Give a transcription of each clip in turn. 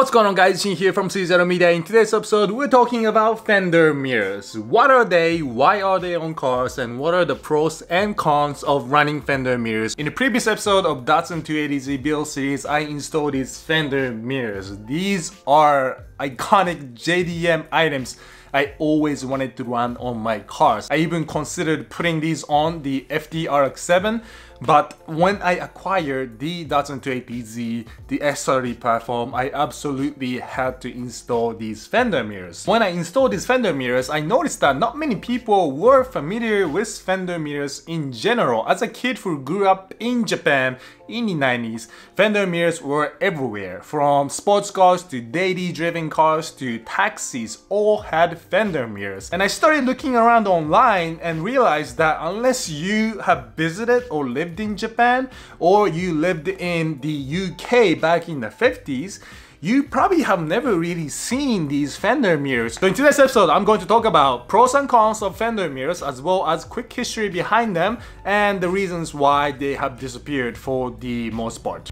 What's going on guys, Shin here from CZero Media. In today's episode, we're talking about fender mirrors. What are they, why are they on cars, and what are the pros and cons of running fender mirrors. In the previous episode of Datsun 280Z build series, I installed these fender mirrors. These are iconic JDM items I always wanted to run on my cars. I even considered putting these on the FD RX-7 but when I acquired the Datsun 280Z, the S30 platform, I absolutely had to install these fender mirrors. When I installed these fender mirrors, I noticed that not many people were familiar with fender mirrors in general. As a kid who grew up in Japan in the 90s, fender mirrors were everywhere. From sports cars to daily driven cars to taxis all had fender mirrors. And I started looking around online and realized that unless you have visited or lived in Japan or you lived in the UK back in the 50s, you probably have never really seen these fender mirrors. So in today's episode, I'm going to talk about pros and cons of fender mirrors as well as quick history behind them and the reasons why they have disappeared for the most part.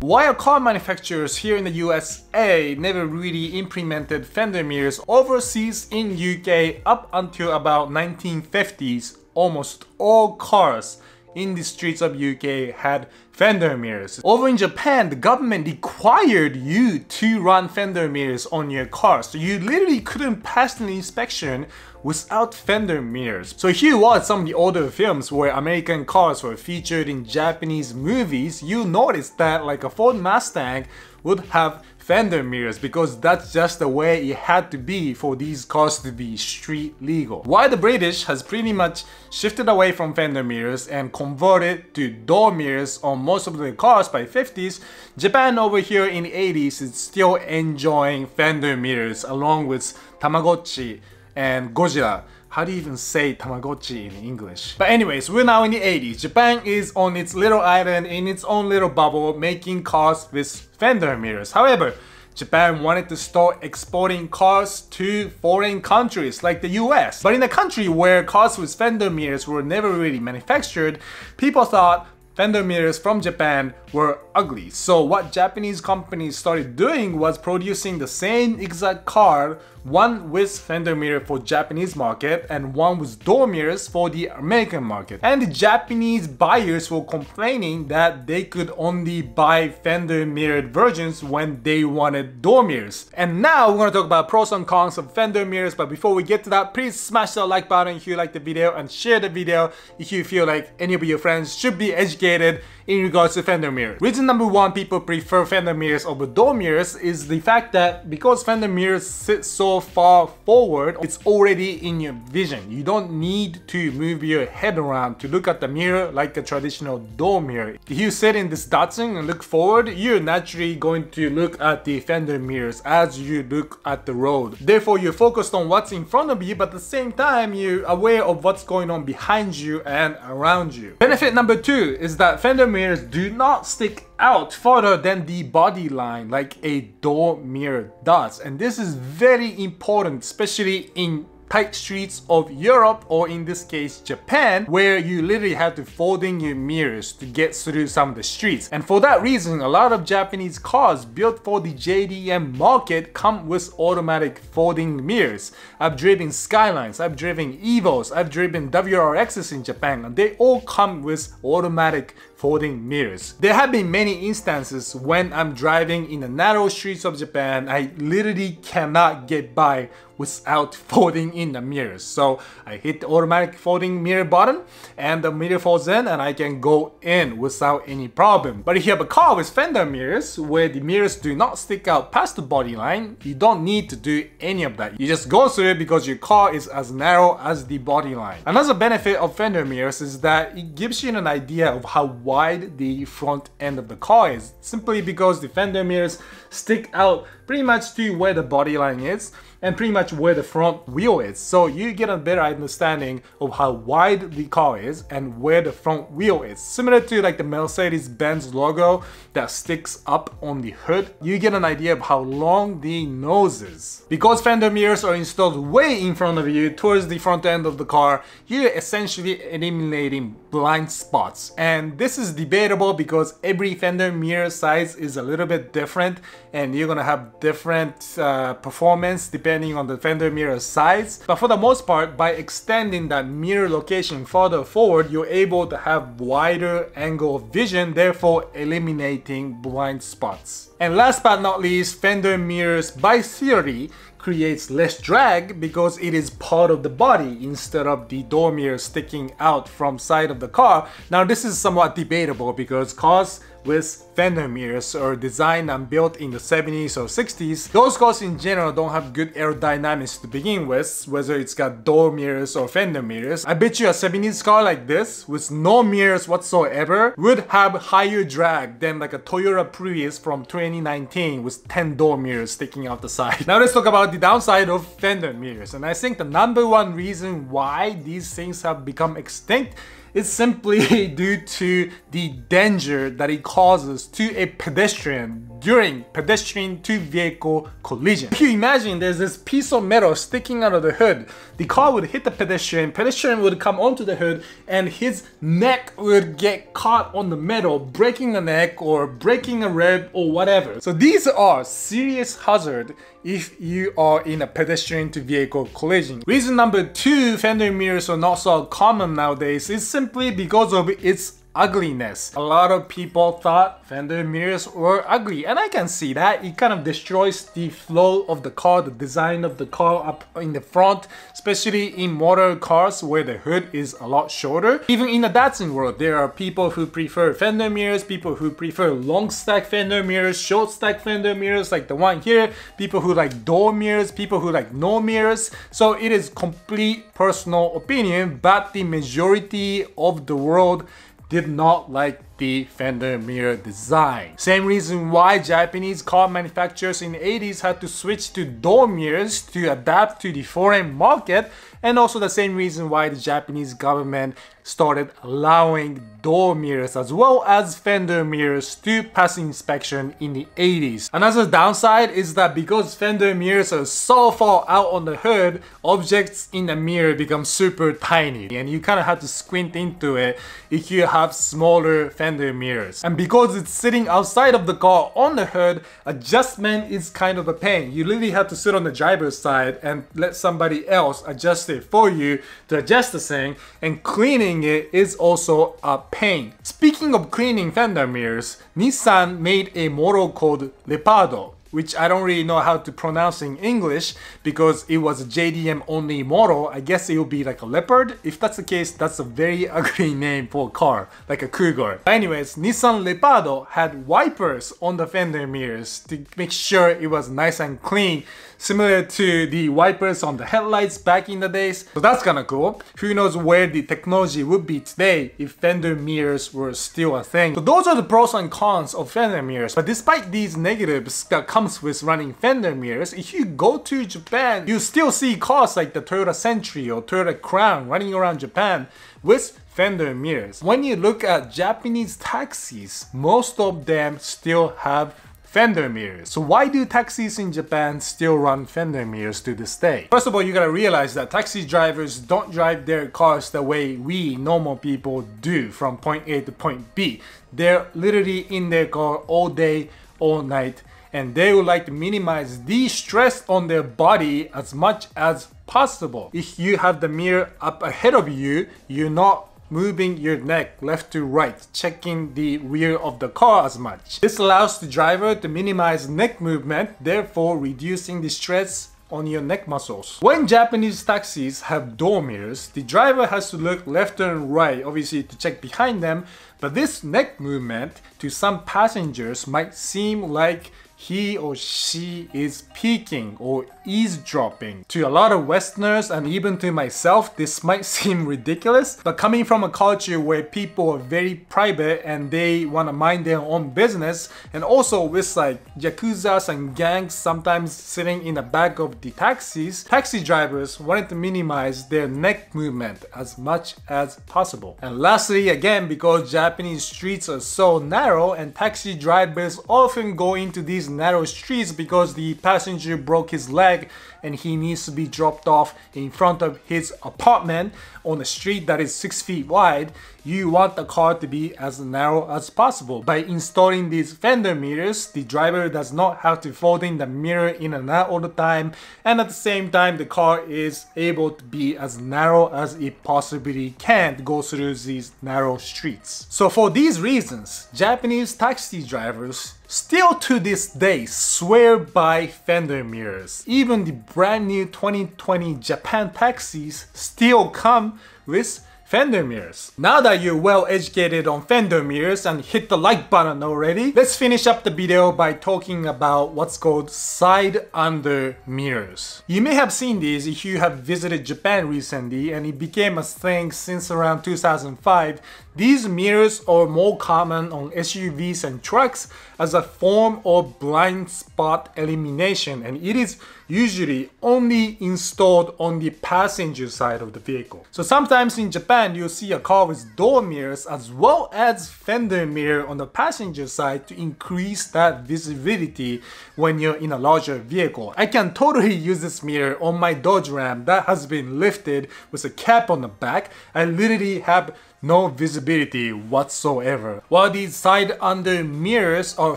While car manufacturers here in the USA never really implemented fender mirrors overseas in UK up until about 1950s, almost all cars in the streets of UK had fender mirrors. Over in Japan, the government required you to run fender mirrors on your car. So you literally couldn't pass an inspection without fender mirrors. So here was some of the older films where American cars were featured in Japanese movies. You notice that like a Ford Mustang would have fender mirrors because that's just the way it had to be for these cars to be street legal. While the British has pretty much shifted away from fender mirrors and converted to door mirrors on most of the cars by 50s, Japan over here in the 80s is still enjoying fender mirrors along with Tamagotchi and Godzilla. How do you even say Tamagotchi in English? But anyways, we're now in the 80s. Japan is on its little island in its own little bubble making cars with fender mirrors. However, Japan wanted to start exporting cars to foreign countries like the US. But in a country where cars with fender mirrors were never really manufactured, people thought fender mirrors from Japan were ugly. So what Japanese companies started doing was producing the same exact car, one with fender mirror for Japanese market and one with door mirrors for the American market. And the Japanese buyers were complaining that they could only buy fender mirrored versions when they wanted door mirrors. And now we're gonna talk about pros and cons of fender mirrors, but before we get to that, please smash that like button if you like the video and share the video if you feel like any of your friends should be educated in regards to fender mirrors. Reason number one people prefer fender mirrors over door mirrors is the fact that because fender mirrors sit so far forward, it's already in your vision. You don't need to move your head around to look at the mirror like a traditional door mirror. If you sit in this Datsun and look forward, you're naturally going to look at the fender mirrors as you look at the road. Therefore, you're focused on what's in front of you, but at the same time, you're aware of what's going on behind you and around you. Benefit number two is that fender mirrors mirrors do not stick out further than the body line like a door mirror does. And this is very important, especially in tight streets of Europe or in this case Japan where you literally have to fold in your mirrors to get through some of the streets and for that reason a lot of Japanese cars built for the JDM market come with automatic folding mirrors. I've driven Skylines, I've driven Evos, I've driven WRXs in Japan and they all come with automatic folding mirrors. There have been many instances when I'm driving in the narrow streets of Japan, I literally cannot get by without folding in the mirrors. So I hit the automatic folding mirror button and the mirror folds in and I can go in without any problem. But if you have a car with fender mirrors where the mirrors do not stick out past the body line, you don't need to do any of that. You just go through it because your car is as narrow as the body line. Another benefit of fender mirrors is that it gives you an idea of how wide the front end of the car is, simply because the fender mirrors stick out pretty much to where the body line is and pretty much where the front wheel is. So you get a better understanding of how wide the car is and where the front wheel is. Similar to like the Mercedes-Benz logo that sticks up on the hood, you get an idea of how long the nose is. Because fender mirrors are installed way in front of you towards the front end of the car, you're essentially eliminating blind spots. And this this is debatable because every fender mirror size is a little bit different and you're gonna have different uh, performance depending on the fender mirror size. But for the most part, by extending that mirror location further forward, you're able to have wider angle of vision, therefore eliminating blind spots. And last but not least, fender mirrors by theory creates less drag because it is part of the body instead of the door mirror sticking out from side of the car. Now this is somewhat debatable because cars with fender mirrors or designed and built in the 70s or 60s. Those cars in general don't have good aerodynamics to begin with, whether it's got door mirrors or fender mirrors. I bet you a 70s car like this, with no mirrors whatsoever, would have higher drag than like a Toyota Prius from 2019 with 10 door mirrors sticking out the side. Now let's talk about the downside of fender mirrors. And I think the number one reason why these things have become extinct is simply due to the danger that it causes to a pedestrian during pedestrian to vehicle collision. If you imagine there's this piece of metal sticking out of the hood, the car would hit the pedestrian, pedestrian would come onto the hood and his neck would get caught on the metal, breaking the neck or breaking a rib or whatever. So these are serious hazard if you are in a pedestrian to vehicle collision. Reason number two, fender mirrors are not so common nowadays is simply because of its ugliness. A lot of people thought fender mirrors were ugly and I can see that. It kind of destroys the flow of the car, the design of the car up in the front, especially in motor cars where the hood is a lot shorter. Even in the Datsun world, there are people who prefer fender mirrors, people who prefer long stack fender mirrors, short stack fender mirrors like the one here, people who like door mirrors, people who like no mirrors. So it is complete personal opinion, but the majority of the world did not like the fender mirror design. Same reason why Japanese car manufacturers in the 80s had to switch to door mirrors to adapt to the foreign market and also the same reason why the Japanese government started allowing door mirrors as well as fender mirrors to pass inspection in the 80s. Another downside is that because fender mirrors are so far out on the hood, objects in the mirror become super tiny and you kind of have to squint into it if you have smaller fender mirrors. And because it's sitting outside of the car on the hood, adjustment is kind of a pain. You literally have to sit on the driver's side and let somebody else adjust it for you to adjust the thing and cleaning it is also a pain. Speaking of cleaning fender mirrors, Nissan made a model called Leopardo which I don't really know how to pronounce in English because it was a JDM only model. I guess it would be like a leopard. If that's the case, that's a very ugly name for a car, like a Cougar. But anyways, Nissan Leopardo had wipers on the fender mirrors to make sure it was nice and clean similar to the wipers on the headlights back in the days. So that's kinda cool. Who knows where the technology would be today if fender mirrors were still a thing. So those are the pros and cons of fender mirrors. But despite these negatives that comes with running fender mirrors, if you go to Japan, you still see cars like the Toyota Century or Toyota Crown running around Japan with fender mirrors. When you look at Japanese taxis, most of them still have fender mirrors. So why do taxis in Japan still run fender mirrors to this day? First of all, you gotta realize that taxi drivers don't drive their cars the way we normal people do from point A to point B. They're literally in their car all day, all night, and they would like to minimize the stress on their body as much as possible. If you have the mirror up ahead of you, you're not moving your neck left to right, checking the rear of the car as much. This allows the driver to minimize neck movement, therefore reducing the stress on your neck muscles. When Japanese taxis have door mirrors, the driver has to look left and right, obviously to check behind them, but this neck movement to some passengers might seem like he or she is peeking or eavesdropping. To a lot of Westerners and even to myself, this might seem ridiculous, but coming from a culture where people are very private and they want to mind their own business, and also with like yakuzas and gangs sometimes sitting in the back of the taxis, taxi drivers wanted to minimize their neck movement as much as possible. And lastly, again, because Japanese streets are so narrow and taxi drivers often go into these narrow streets because the passenger broke his leg and he needs to be dropped off in front of his apartment on a street that is six feet wide, you want the car to be as narrow as possible. By installing these fender mirrors, the driver does not have to fold in the mirror in and out all the time, and at the same time, the car is able to be as narrow as it possibly can to go through these narrow streets. So for these reasons, Japanese taxi drivers still to this day swear by fender mirrors. Even the brand new 2020 Japan taxis still come with fender mirrors. Now that you're well educated on fender mirrors and hit the like button already, let's finish up the video by talking about what's called side under mirrors. You may have seen these if you have visited Japan recently and it became a thing since around 2005. These mirrors are more common on SUVs and trucks as a form of blind spot elimination and it is usually only installed on the passenger side of the vehicle. So sometimes in Japan you'll see a car with door mirrors as well as fender mirror on the passenger side to increase that visibility when you're in a larger vehicle. I can totally use this mirror on my Dodge Ram that has been lifted with a cap on the back. I literally have no visibility whatsoever. While these side under mirrors are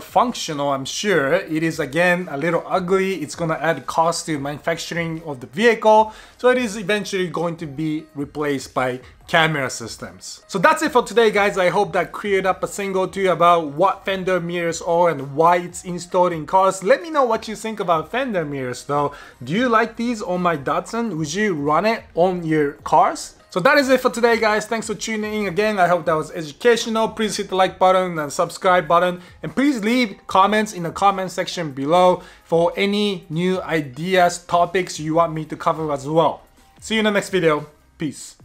functional, I'm sure, it is again a little ugly. It's gonna add cost to manufacturing of the vehicle. So it is eventually going to be replaced by camera systems. So that's it for today guys. I hope that cleared up a single to you about what fender mirrors are and why it's installed in cars. Let me know what you think about fender mirrors though. Do you like these on my Datsun? Would you run it on your cars? So that is it for today guys. Thanks for tuning in again. I hope that was educational. Please hit the like button and subscribe button. And please leave comments in the comment section below for any new ideas, topics you want me to cover as well. See you in the next video. Peace.